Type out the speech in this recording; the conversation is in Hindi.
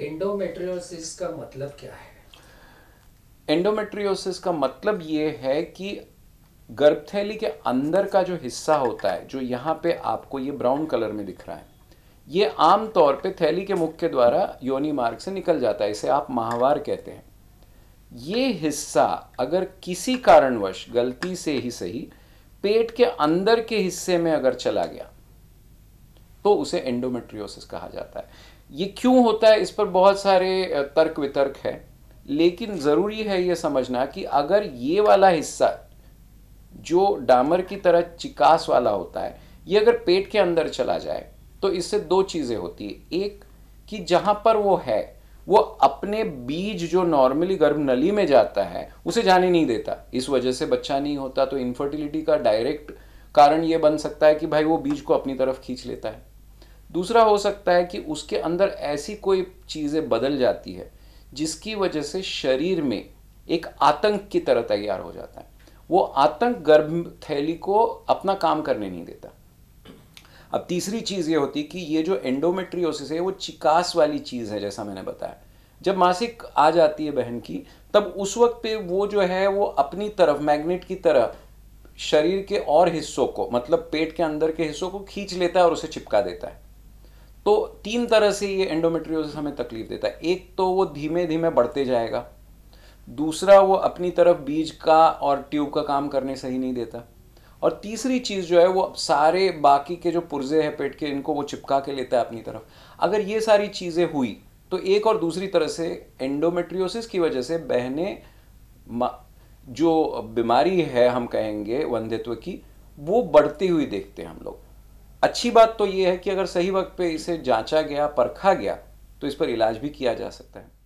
एंडोमेट्रियोसिस का मतलब क्या है? एंडोमेट्रियोसिस का मतलब ये है कि गर्भथैली के अंदर का जो हिस्सा होता है, जो यहाँ पे आपको ये ब्राउन कलर में दिख रहा है, ये आम तौर पे थैली के मुख के द्वारा योनि मार्ग से निकल जाता है, इसे आप माहवार कहते हैं। ये हिस्सा अगर किसी कारणवश, गलती से ही सही, पेट के अंदर के हिस्से में अगर चला गया तो उसे एंडोमेट्रियोसिस कहा जाता है। ये क्यों होता है? इस पर बहुत सारे तर्क वितर्क है। लेकिन ज़रूरी है यह समझना कि अगर ये वाला हिस्सा जो डामर की तरह चिकास वाला होता है, ये अगर पेट के अंदर चला जाए तो इससे दो चीज़ें होती है। एक, कि जहाँ पर वो है, वो अपने बीज जो नॉर्मली गर्भ नली में जाता है, उसे जाने नहीं देता। इस वजह से बच्चा नहीं होता तो इनफर्टिलिटी का डायरेक्ट कारण ये बन सकता है कि भाई वो बीज को अपनी तरफ़ खींच लेता है। दूसरा हो सकता है कि उसके अंदर ऐसी कोई चीज़ें बदल जाती है, जिसकी वजह से शरीर में एक आतंक की तरह तैयार हो जाता है। वो आतंक गर्भ थैली को अपना काम करने नहीं देता। अब तीसरी चीज़ ये होती कि ये जो एंडोमेट्रियोसिस है, वो चिकास वाली चीज़ है, जैसा मैंने बताया। जब मासिक आ जाती है बहन की, तब उस वक्त पे वो जो है, वो अपनी तरफ़ मैग्नेट की तरह शरीर के और हिस्सों को मतलब पेट के अंदर के हिस्सों को खींच लेता है और उसे चिपका देता है। तो तीन तरह से ये एंडोमेट्रियोसिस हमें तकलीफ़ देता है। एक तो वो धीमे धीमे बढ़ते जाएगा, दूसरा वो अपनी तरफ़ बीज का और ट्यूब का काम करने सही नहीं देता, और तीसरी चीज़ जो है वो सारे बाकी के जो पुर्जे हैं पेट के, इनको वो चिपका के लेता है अपनी तरफ़। अगर ये सारी चीज़ें हुई तो एक और दूसरी तरह से एंडोमेट्रियोसिस की वजह से बहने जो बीमारी है हम कहेंगे वंध्यत्व की, वो बढ़ती हुई देखते हैं हम लोग। अच्छी बात तो ये है कि अगर सही वक्त पे इसे जांचा गया, परखा गया तो इस पर इलाज भी किया जा सकता है।